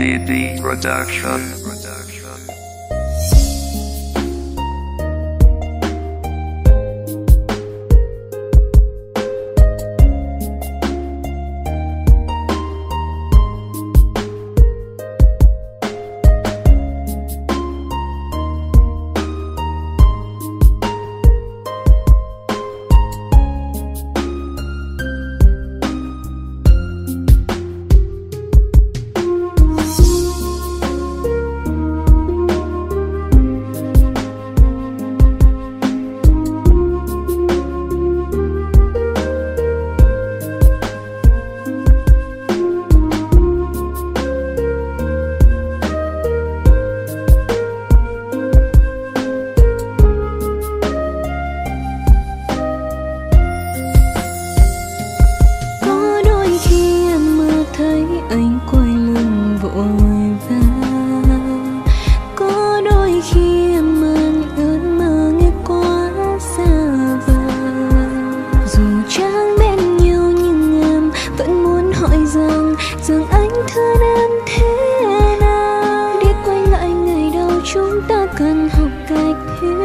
DD production Production. Anh quay lưng vội vã. Có đôi khi em mang ước mơ nghe quá xa vời. Dù chẳng bên nhau nhưng em vẫn muốn hỏi rằng rằng anh thương em thế nào? Đi quay lại ngày đầu chúng ta cần học cách hiểu.